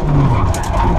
Oh, my God.